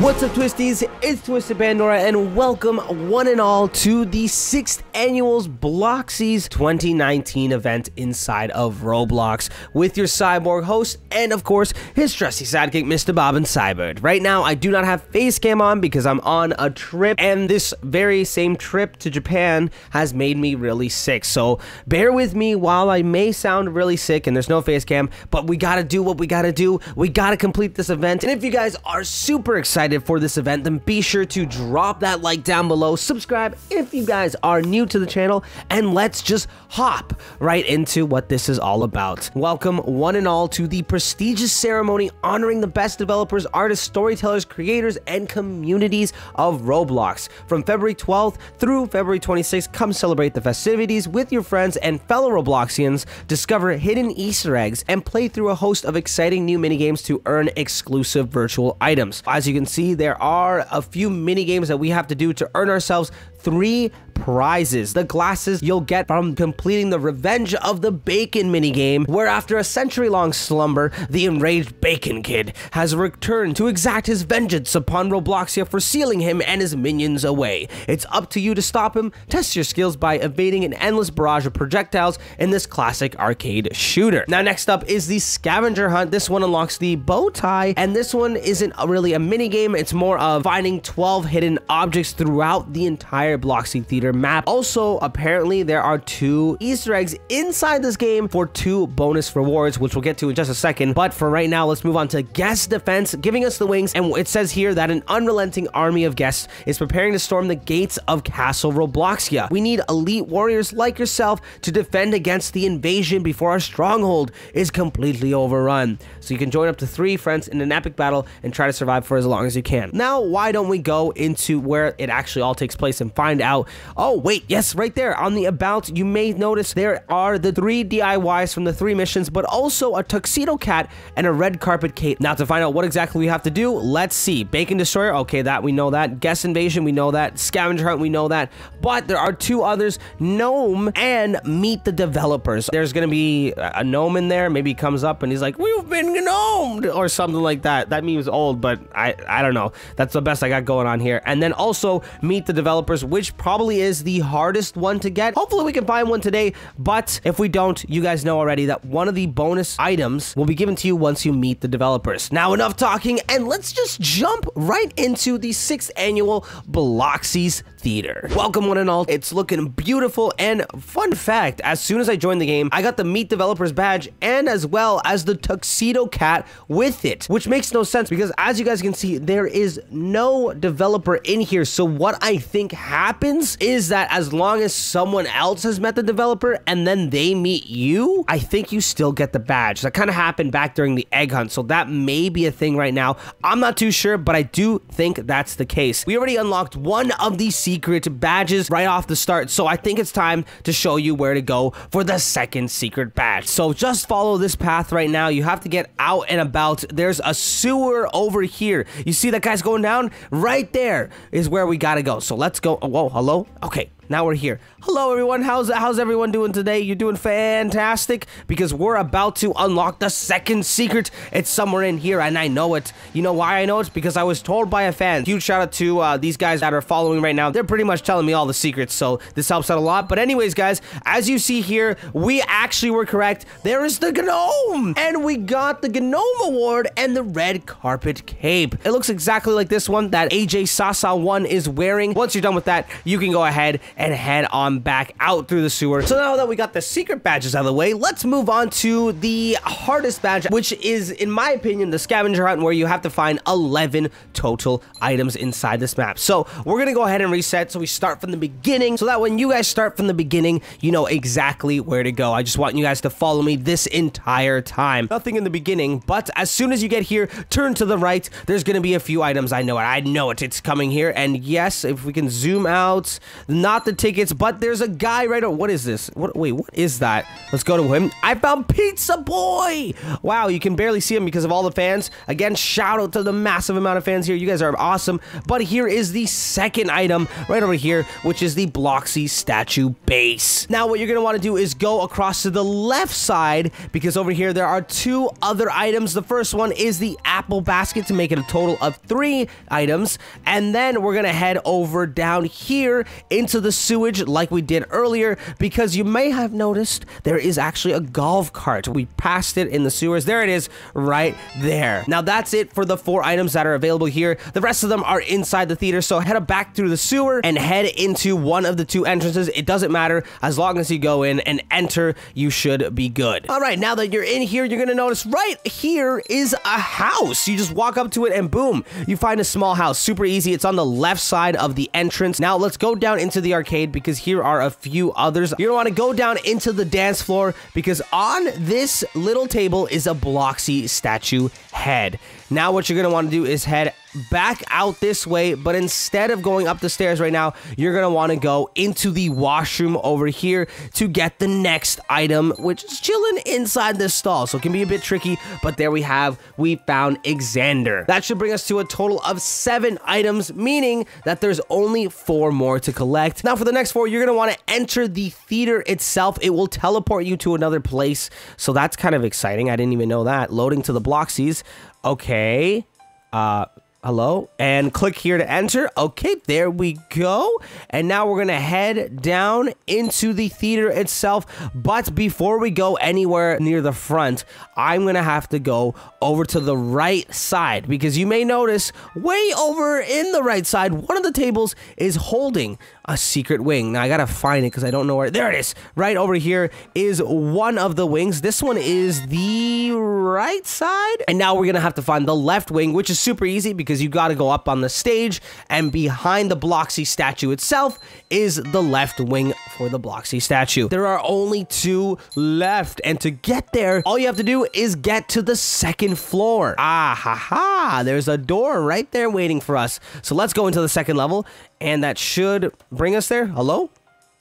What's up, Twisties? It's Twisted Pandora, and welcome one and all to the sixth annual Bloxys 2019 event inside of Roblox with your cyborg host and, of course, his trusty sidekick, Mr. Bob and Cybird. Right now, I do not have face cam on because I'm on a trip, and this very same trip to Japan has made me really sick. So bear with me while I may sound really sick and there's no face cam, but we gotta do what we gotta do. We gotta complete this event. And if you guys are super excited, excited for this event, then be sure to drop that like down below, subscribe if you guys are new to the channel, and let's just hop right into what this is all about. Welcome one and all to the prestigious ceremony honoring the best developers, artists, storytellers, creators, and communities of Roblox. From February 12th through February 26th, come celebrate the festivities with your friends and fellow Robloxians, discover hidden Easter eggs, and play through a host of exciting new minigames to earn exclusive virtual items. As you can see, see there are a few mini games that we have to do to earn ourselves three prizes. The glasses you'll get from completing the Revenge of the Bacon minigame, where after a century-long slumber, the enraged Bacon Kid has returned to exact his vengeance upon Robloxia for sealing him and his minions away. It's up to you to stop him, test your skills by evading an endless barrage of projectiles in this classic arcade shooter. Now next up is the Scavenger Hunt. This one unlocks the bow tie, and this one isn't really a minigame, it's more of finding 12 hidden objects throughout the entire entire Bloxy Theater map. Also, apparently there are two Easter eggs inside this game for two bonus rewards, which we'll get to in just a second. But for right now, let's move on to Guest Defense, giving us the wings. And it says here that an unrelenting army of guests is preparing to storm the gates of Castle Robloxia. We need elite warriors like yourself to defend against the invasion before our stronghold is completely overrun. So you can join up to three friends in an epic battle and try to survive for as long as you can. Now, why don't we go into where it actually all takes place and find out. Oh, wait, yes, right there on the about, you may notice there are the three DIYs from the three missions, but also a tuxedo cat and a red carpet cape. Now, to find out what exactly we have to do, let's see. Bacon Destroyer, okay, that we know that. Guest Invasion, we know that. Scavenger Hunt, we know that. But there are two others, Gnome and Meet the Developers. There's gonna be a gnome in there, maybe comes up and he's like, we've been gnomed, or something like that. That meme's old, but I, I don't know. That's the best I got going on here. And then also Meet the Developers, which probably is the hardest one to get. Hopefully we can find one today, but if we don't, you guys know already that one of the bonus items will be given to you once you meet the developers. Now enough talking, and let's just jump right into the 6th annual Bloxys Theater. Welcome one and all, it's looking beautiful, and fun fact, as soon as I joined the game, I got the Meet Developers badge and as well as the Tuxedo Cat with it, which makes no sense because as you guys can see, there is no developer in here, so what I think happens happens is that as long as someone else has met the developer and then they meet you, I think you still get the badge. That kind of happened back during the egg hunt, so that may be a thing right now. I'm not too sure, but I do think that's the case. We already unlocked one of these secret badges right off the start, so I think it's time to show you where to go for the second secret badge. So just follow this path right now. You have to get out and about. There's a sewer over here. You see that guy's going down? Right there is where we gotta go. So let's go. Oh, whoa, hello? Okay, now we're here. Hello, everyone. How's how's everyone doing today? You're doing fantastic because we're about to unlock the second secret. It's somewhere in here, and I know it. You know why I know it? Because I was told by a fan. Huge shout out to uh, these guys that are following right now. They're pretty much telling me all the secrets, so this helps out a lot. But anyways, guys, as you see here, we actually were correct. There is the gnome, and we got the gnome award and the red carpet cape. It looks exactly like this one that AJ Sasa one is wearing. Once you're done with that, you can go ahead and head on back out through the sewer. So now that we got the secret badges out of the way, let's move on to the hardest badge, which is, in my opinion, the scavenger hunt, where you have to find 11 total items inside this map. So we're gonna go ahead and reset, so we start from the beginning, so that when you guys start from the beginning, you know exactly where to go. I just want you guys to follow me this entire time. Nothing in the beginning, but as soon as you get here, turn to the right, there's gonna be a few items. I know it, I know it, it's coming here, and yes, if we can zoom out, not the the tickets, but there's a guy right over. What is this? What? Wait, what is that? Let's go to him. I found Pizza Boy. Wow, you can barely see him because of all the fans. Again, shout out to the massive amount of fans here. You guys are awesome. But here is the second item right over here, which is the Bloxy statue base. Now, what you're gonna want to do is go across to the left side because over here there are two other items. The first one is the apple basket to make it a total of three items, and then we're gonna head over down here into the sewage like we did earlier because you may have noticed there is actually a golf cart. We passed it in the sewers. There it is right there. Now that's it for the four items that are available here. The rest of them are inside the theater. So head back through the sewer and head into one of the two entrances. It doesn't matter as long as you go in and enter, you should be good. All right, now that you're in here, you're gonna notice right here is a house. You just walk up to it and boom, you find a small house. Super easy. It's on the left side of the entrance. Now let's go down into the arcade because here are a few others. You're gonna wanna go down into the dance floor because on this little table is a Bloxy statue head. Now what you're going to want to do is head back out this way, but instead of going up the stairs right now, you're going to want to go into the washroom over here to get the next item, which is chilling inside this stall. So it can be a bit tricky, but there we have, we found Xander. That should bring us to a total of seven items, meaning that there's only four more to collect. Now for the next four, you're going to want to enter the theater itself. It will teleport you to another place. So that's kind of exciting. I didn't even know that. Loading to the Bloxys. Okay. Uh, hello? And click here to enter. Okay there we go. And now we're gonna head down into the theater itself. But before we go anywhere near the front i'm gonna have to go over to the right side because you may notice way over in the right side one of the tables is holding a secret wing. Now I gotta find it because I don't know where. There it is. Right over here is one of the wings. This one is the right side. And now we're gonna have to find the left wing, which is super easy because you gotta go up on the stage and behind the Bloxy statue itself is the left wing for the Bloxy statue. There are only two left. And to get there, all you have to do is get to the second floor. Ah, ha, ha. There's a door right there waiting for us. So let's go into the second level and that should bring us there. Hello?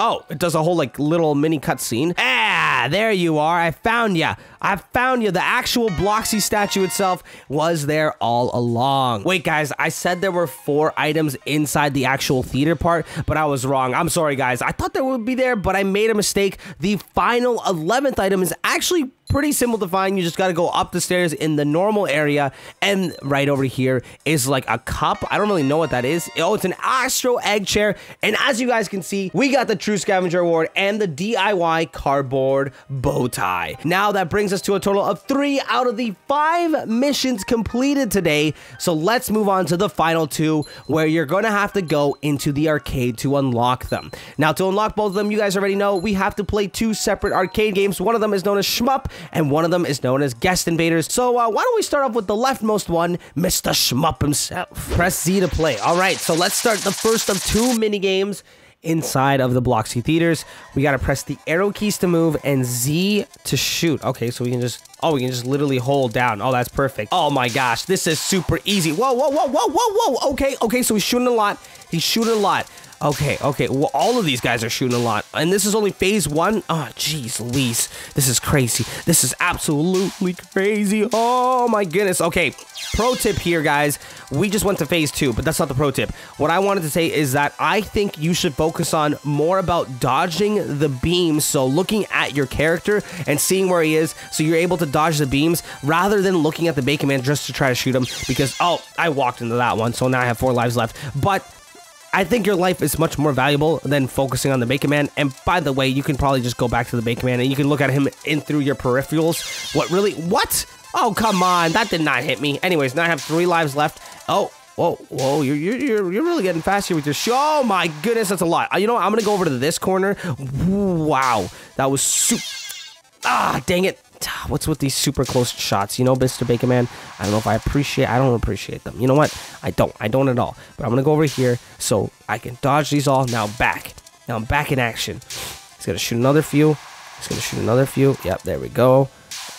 Oh, it does a whole like little mini cutscene. Ah, there you are. I found you. I found you. The actual Bloxy statue itself was there all along. Wait, guys, I said there were four items inside the actual theater part, but I was wrong. I'm sorry, guys. I thought there would be there, but I made a mistake. The final 11th item is actually pretty simple to find. You just got to go up the stairs in the normal area. And right over here is like a cup. I don't really know what that is. Oh, it's an Astro Egg chair. And as you guys can see, we got the True Scavenger Award and the DIY cardboard bow tie. Now that brings us to a total of three out of the five missions completed today. So let's move on to the final two where you're going to have to go into the arcade to unlock them. Now to unlock both of them, you guys already know we have to play two separate arcade games. One of them is known as Shmup and one of them is known as Guest Invaders. So uh, why don't we start off with the leftmost one, Mr. Shmup himself. Press Z to play. All right, so let's start the first of two mini games inside of the Bloxy Theaters. We got to press the arrow keys to move and Z to shoot. Okay, so we can just, oh, we can just literally hold down. Oh, that's perfect. Oh my gosh, this is super easy. Whoa, whoa, whoa, whoa, whoa, whoa. Okay, okay, so he's shooting a lot. He's shooting a lot. Okay, okay. Well, all of these guys are shooting a lot. And this is only phase one? Oh, jeez, Louise. This is crazy. This is absolutely crazy. Oh, my goodness. Okay, pro tip here, guys. We just went to phase two, but that's not the pro tip. What I wanted to say is that I think you should focus on more about dodging the beams. So looking at your character and seeing where he is so you're able to dodge the beams rather than looking at the Bacon Man just to try to shoot him because, oh, I walked into that one. So now I have four lives left. But I think your life is much more valuable than focusing on the Bacon Man. And by the way, you can probably just go back to the Bacon Man and you can look at him in through your peripherals. What really? What? Oh, come on. That did not hit me. Anyways, now I have three lives left. Oh, whoa, whoa. You're, you're, you're really getting fast here with your show. Oh, my goodness. That's a lot. You know what? I'm going to go over to this corner. Wow. That was super. Ah, dang it. What's with these super close shots? You know, Mr. Bacon Man, I don't know if I appreciate I don't appreciate them. You know what? I don't. I don't at all. But I'm to go over here so I can dodge these all. Now back. Now I'm back in action. He's to shoot another few. He's to shoot another few. Yep, there we go.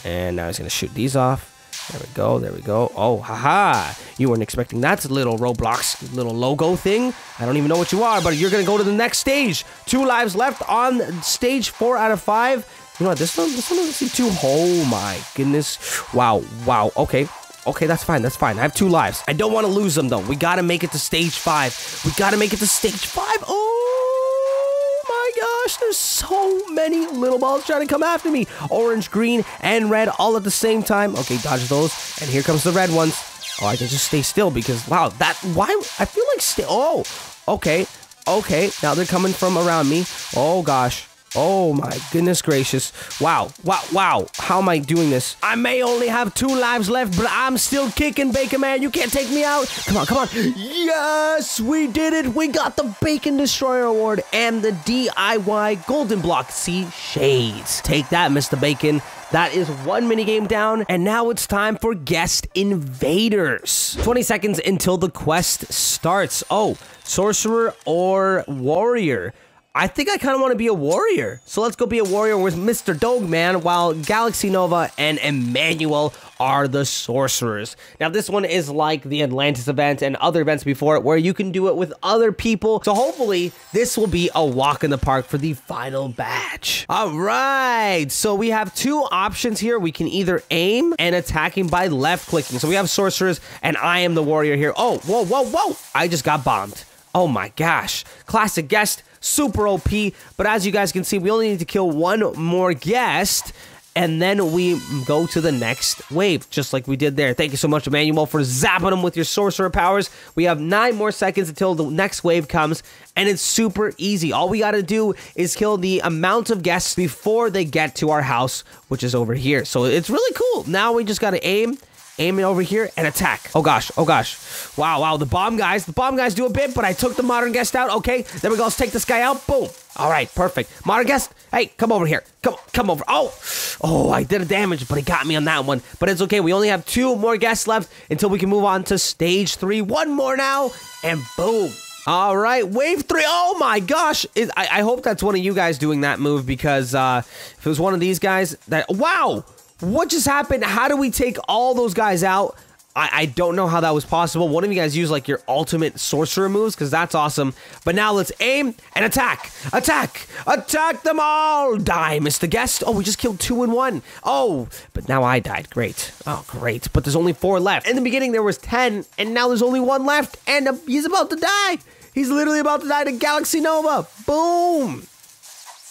And now he's to shoot these off. There we go. There we go. Oh, haha. You weren't expecting that little Roblox little logo thing. I don't even know what you are, but you're going to go to the next stage. Two lives left on stage four out of five. You know what? This one, this one doesn't seem too. Oh my goodness. Wow. Wow. Okay. Okay, that's fine. That's fine. I have two lives. I don't want to lose them though. We got to make it to stage five. We got to make it to stage five. Oh my gosh, there's so many little balls trying to come after me. Orange, green, and red all at the same time. Okay, dodge those. And here comes the red ones. Oh, I can just stay still because wow, that why I feel like stay. Oh, okay, okay. Now they're coming from around me. Oh gosh. Oh my goodness gracious. Wow, wow, wow. How am I doing this? I may only have two lives left, but I'm still kicking, Bacon Man. You can't take me out. Come on, come on. Yes, we did it. We got the Bacon Destroyer Award and the DIY Golden Bloxy Shades. Take that, Mr. Bacon. That is one minigame down, and now it's time for Guest Invaders. 20 seconds until the quest starts. Oh, Sorcerer or Warrior. I think I kind of want to be a warrior. So let's go be a warrior with Mr. Dogman while Galaxy Nova and Emmanuel are the sorcerers. Now, this one is like the Atlantis event and other events before it where you can do it with other people. So hopefully this will be a walk in the park for the final batch. All right. So we have two options here. We can either aim and attacking by left clicking. So we have sorcerers and I am the warrior here. Oh, whoa, whoa, whoa. I just got bombed. Oh my gosh. Classic guest super OP. But as you guys can see, we only need to kill one more guest. And then we go to the next wave, just like we did there. Thank you so much, Emmanuel, for zapping them with your sorcerer powers. We have nine more seconds until the next wave comes, and it's super easy. All we got to do is kill the amount of guests before they get to our house, which is over here. So it's really cool. Now we just got to aim aim it over here, and attack. Oh gosh, oh gosh. Wow, wow, the bomb guys, the bomb guys do a bit, but I took the modern guest out. Okay, there we go. Let's take this guy out. Boom. All right, perfect. Modern guest, hey, come over here. Come, come over. Oh, oh, I did a damage, but he got me on that one. But it's okay. We only have two more guests left until we can move on to stage three. One more now, and boom. All right, wave three. Oh my gosh. Is I, I, hope that's one of you guys doing that move because uh, if it was one of these guys, that wow, what just happened? How do we take all those guys out? I, I don't know how that was possible. One of you guys use like your ultimate sorcerer moves because that's awesome. But now let's aim and attack. Attack. Attack them all. Die, Mr. Guest. Oh, we just killed two in one. Oh, but now I died. Great. Oh, great. But there's only four left. In the beginning, there was 10, and now there's only one left, and uh, he's about to die. He's literally about to die to Galaxy Nova. Boom.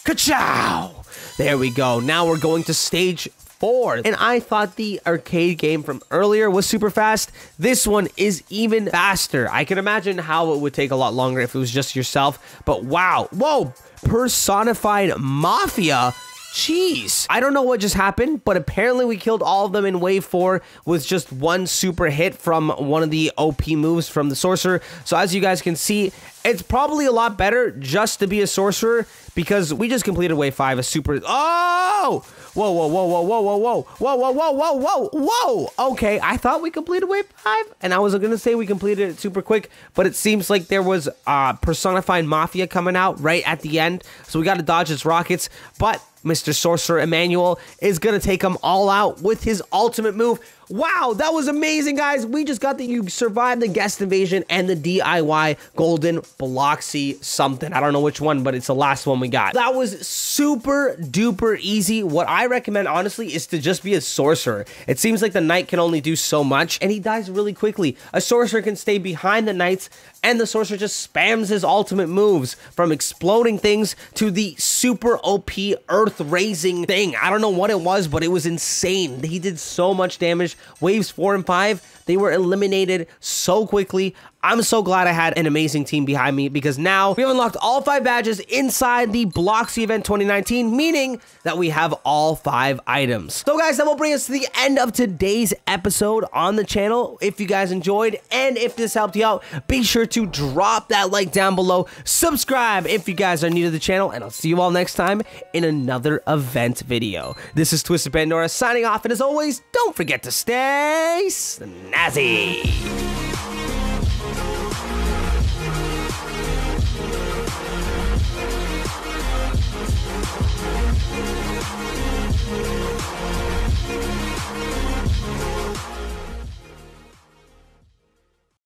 Ka-chow. There we go. Now we're going to stage And I thought the arcade game from earlier was super fast. This one is even faster. I can imagine how it would take a lot longer if it was just yourself. But wow. Whoa. Personified Mafia. Jeez. I don't know what just happened, but apparently we killed all of them in wave four with just one super hit from one of the OP moves from the sorcerer. So as you guys can see, it's probably a lot better just to be a sorcerer because we just completed wave five, a super. Oh! Whoa, whoa, whoa, whoa, whoa, whoa, whoa, whoa, whoa, whoa, whoa, whoa, whoa. Okay, I thought we completed wave five, and I was gonna say we completed it super quick, but it seems like there was uh personified mafia coming out right at the end, so we got to dodge its rockets. But Mr. Sorcerer Emmanuel is gonna take them all out with his ultimate move. Wow, that was amazing, guys. We just got that you survived the guest invasion and the DIY golden Bloxy something. I don't know which one, but it's the last one we got. That was super duper easy. What I recommend, honestly, is to just be a sorcerer. It seems like the knight can only do so much, and he dies really quickly. A sorcerer can stay behind the knights, and the sorcerer just spams his ultimate moves from exploding things to the super OP earth raising thing. I don't know what it was, but it was insane. He did so much damage Waves 4 and 5, they were eliminated so quickly. I'm so glad I had an amazing team behind me because now we have unlocked all five badges inside the Bloxy event 2019, meaning that we have all five items. So guys, that will bring us to the end of today's episode on the channel. If you guys enjoyed and if this helped you out, be sure to drop that like down below. Subscribe if you guys are new to the channel, and I'll see you all next time in another event video. This is Twisted Pandora signing off, and as always, don't forget to stay snazzy. Azzy.